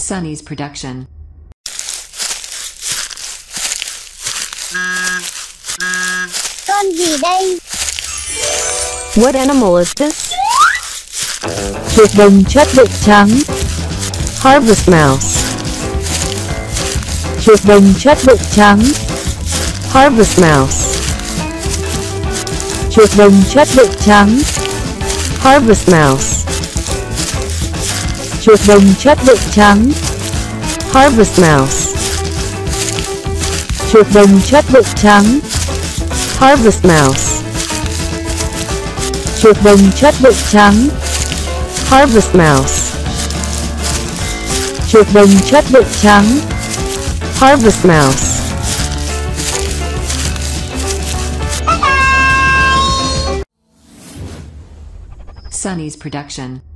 Sunny's production. Con gì đây? What animal is this? chuột đồng choắt bụng trắng Harvest mouse. chuột đồng choắt bụng trắng Harvest mouse. chuột đồng choắt bụng trắng Harvest mouse. Chuột đồng choắt bụng trắng Harvest mouse. chuột đồng choắt bụng trắng Harvest mouse. chuột đồng choắt bụng trắng Harvest mouse. chuột đồng choắt bụng trắng Harvest mouse. Sunny's production.